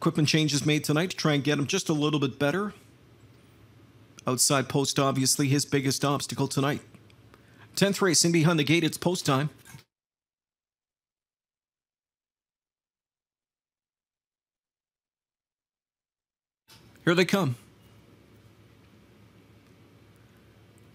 Equipment changes made tonight to try and get him just a little bit better. Outside post, obviously, his biggest obstacle tonight. 10th race in behind the gate, it's post time. Here they come.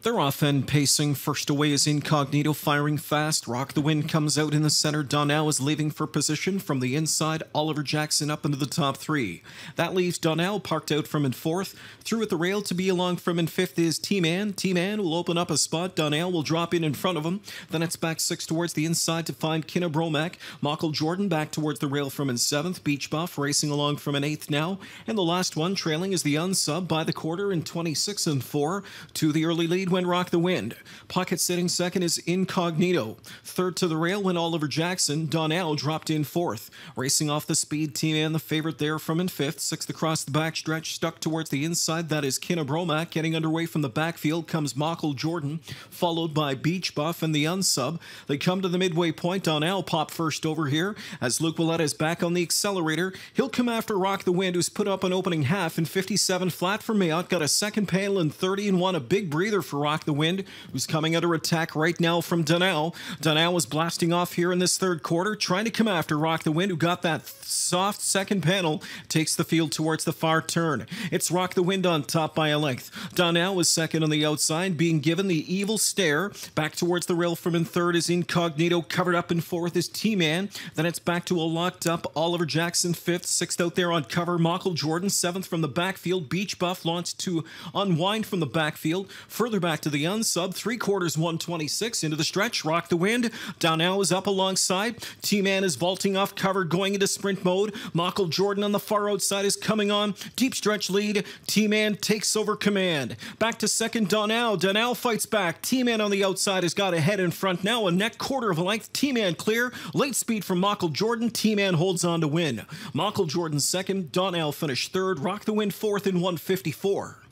They're off and pacing. First away is Incognito, firing fast. Rock the Wind comes out in the center. Donnell is leaving for position from the inside. Oliver Jackson up into the top three. That leaves Donnell parked out from in fourth. Through at the rail to be along from in fifth is T-Man. T-Man will open up a spot. Donnell will drop in in front of him. Then it's back six towards the inside to find Kinna Bromack. Michael Jordan back towards the rail from in seventh. Beach Buff racing along from an eighth now. And the last one trailing is the unsub by the quarter in 26 and 4 to the early lead when Rock the Wind. Pocket sitting second is Incognito. Third to the rail when Oliver Jackson. Donnell dropped in fourth. Racing off the speed team and the favorite there from in fifth. Sixth across the backstretch, stuck towards the inside. That is Kinnabromack. Getting underway from the backfield comes Michael Jordan, followed by Beach Buff and the unsub. They come to the midway point. Donnell pop first over here as Luke Willett is back on the accelerator. He'll come after Rock the Wind, who's put up an opening half in 57 flat for Mayotte. Got a second panel in 30 and one. A big breather for Rock the Wind, who's coming under attack right now from Donnell. Donnell was blasting off here in this third quarter, trying to come after Rock the Wind, who got that soft second panel, takes the field towards the far turn. It's Rock the Wind on top by a length. Donnell was second on the outside, being given the evil stare. Back towards the rail from in third is Incognito, covered up in fourth is T-Man. Then it's back to a locked up Oliver Jackson fifth, sixth out there on cover, Michael Jordan seventh from the backfield. Beach Buff launched to unwind from the backfield. Further back to the unsub, three quarters 126 into the stretch, rock the wind. Donnell is up alongside. T-Man is vaulting off cover, going into sprint mode. Michael Jordan on the far outside is coming on. Deep stretch lead. T-Man takes over command. Back to second, Donnell. Donnell fights back. T-Man on the outside has got a head in front now, a neck quarter of a length. T-Man clear. Late speed from Michael Jordan. T-Man holds on to win. Michael Jordan second. Donnell finished third. Rock the Wind fourth in 154.